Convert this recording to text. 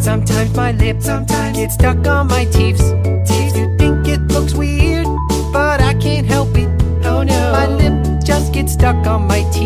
Sometimes my lips sometimes get stuck on my teeth. teeth. You think it looks weird, but I can't help it. Oh no, my lip just gets stuck on my teeth.